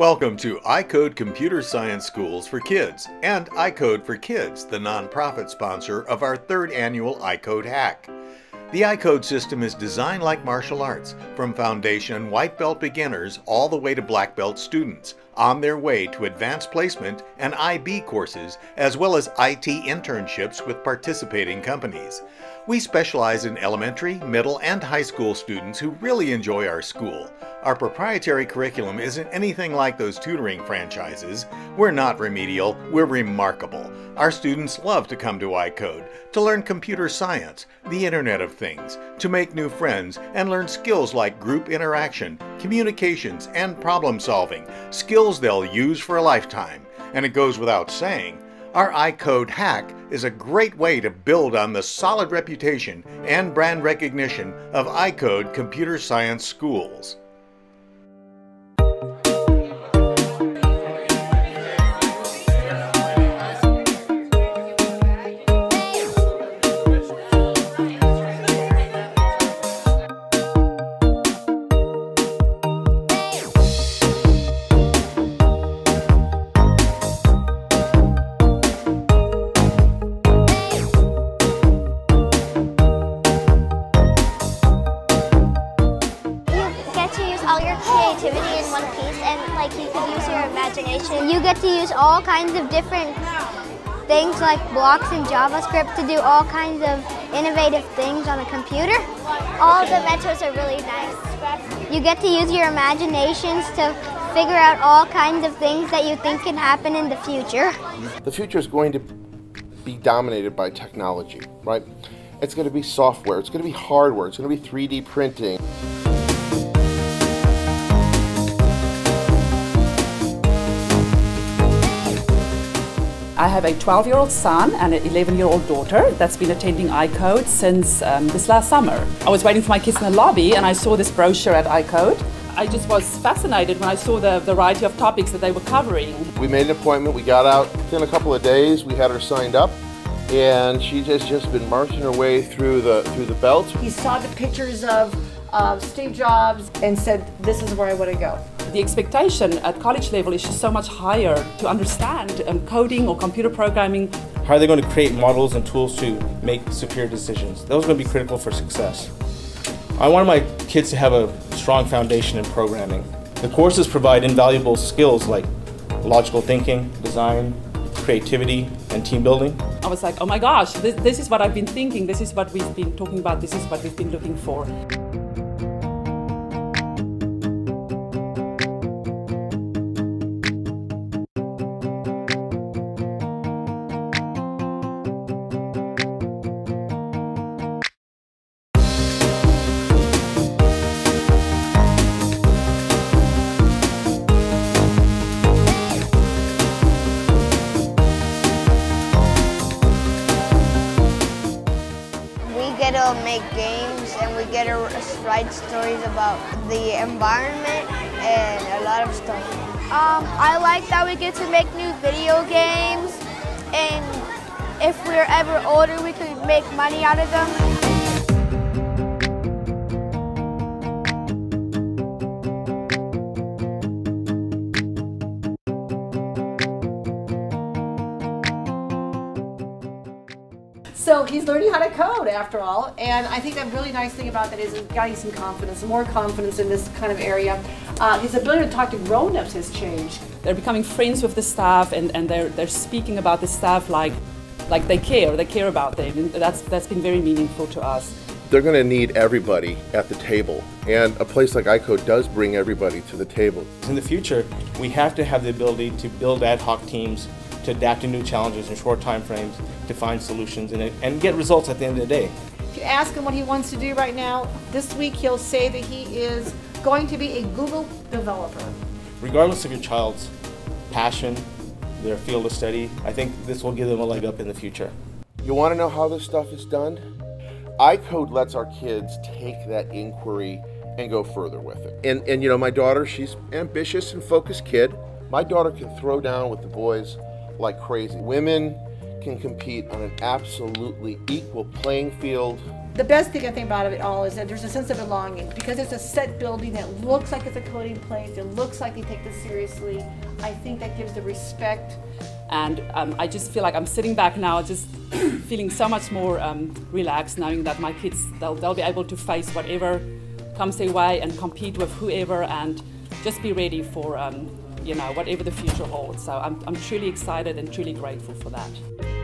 Welcome to iCode Computer Science Schools for Kids and iCode for Kids, the nonprofit sponsor of our third annual iCode Hack. The iCode system is designed like martial arts, from foundation white belt beginners all the way to black belt students, on their way to advanced placement and IB courses, as well as IT internships with participating companies. We specialize in elementary, middle, and high school students who really enjoy our school. Our proprietary curriculum isn't anything like those tutoring franchises. We're not remedial, we're remarkable. Our students love to come to iCode to learn computer science, the Internet of Things, to make new friends, and learn skills like group interaction, communications, and problem solving, skills they'll use for a lifetime. And it goes without saying, our iCode hack is a great way to build on the solid reputation and brand recognition of iCode Computer Science Schools. Use all kinds of different things like blocks and JavaScript to do all kinds of innovative things on a computer. All the metros are really nice. You get to use your imaginations to figure out all kinds of things that you think can happen in the future. The future is going to be dominated by technology, right? It's going to be software, it's going to be hardware, it's going to be 3D printing. I have a 12 year old son and an 11 year old daughter that's been attending iCode since um, this last summer. I was waiting for my kids in the lobby and I saw this brochure at iCode. I just was fascinated when I saw the variety of topics that they were covering. We made an appointment, we got out within a couple of days, we had her signed up and she has just been marching her way through the through the belt. He saw the pictures of uh, Steve Jobs and said, this is where I want to go the expectation at college level is just so much higher to understand um, coding or computer programming. How are they going to create models and tools to make superior decisions? Those are going to be critical for success. I want my kids to have a strong foundation in programming. The courses provide invaluable skills like logical thinking, design, creativity, and team building. I was like, oh my gosh, this, this is what I've been thinking, this is what we've been talking about, this is what we've been looking for. Get to make games and we get to write stories about the environment and a lot of stuff. Um, I like that we get to make new video games and if we're ever older we could make money out of them. So he's learning how to code after all, and I think a really nice thing about that is it's getting some confidence, more confidence in this kind of area. Uh, his ability to talk to grown-ups has changed. They're becoming friends with the staff, and, and they're, they're speaking about the staff like, like they care, they care about them, and that's, that's been very meaningful to us. They're going to need everybody at the table, and a place like iCode does bring everybody to the table. In the future, we have to have the ability to build ad hoc teams to adapt to new challenges in short time frames, to find solutions, and, and get results at the end of the day. If you ask him what he wants to do right now, this week he'll say that he is going to be a Google developer. Regardless of your child's passion, their field of study, I think this will give them a leg up in the future. You want to know how this stuff is done? iCode lets our kids take that inquiry and go further with it. And, and you know, my daughter, she's ambitious and focused kid. My daughter can throw down with the boys like crazy. Women can compete on an absolutely equal playing field. The best thing I think about it all is that there's a sense of belonging because it's a set building that looks like it's a coding place. It looks like they take this seriously. I think that gives the respect. And um, I just feel like I'm sitting back now, just feeling so much more um, relaxed, knowing that my kids they'll, they'll be able to face whatever comes their way and compete with whoever and just be ready for um, you know whatever the future holds. So I'm, I'm truly excited and truly grateful for that.